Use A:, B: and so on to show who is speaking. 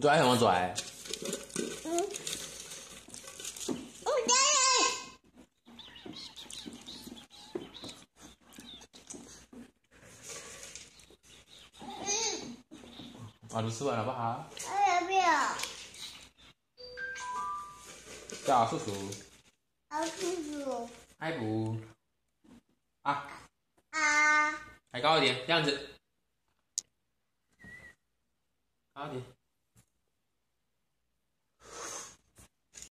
A: 拽什么拽？
B: 嗯，我给
A: 啊，你吃完了不好？
B: 你，我有没有？
A: 叫叔叔，
B: 好叔叔
A: 爱不？啊，
B: 啊，
A: 还高一点，这样子，高一点。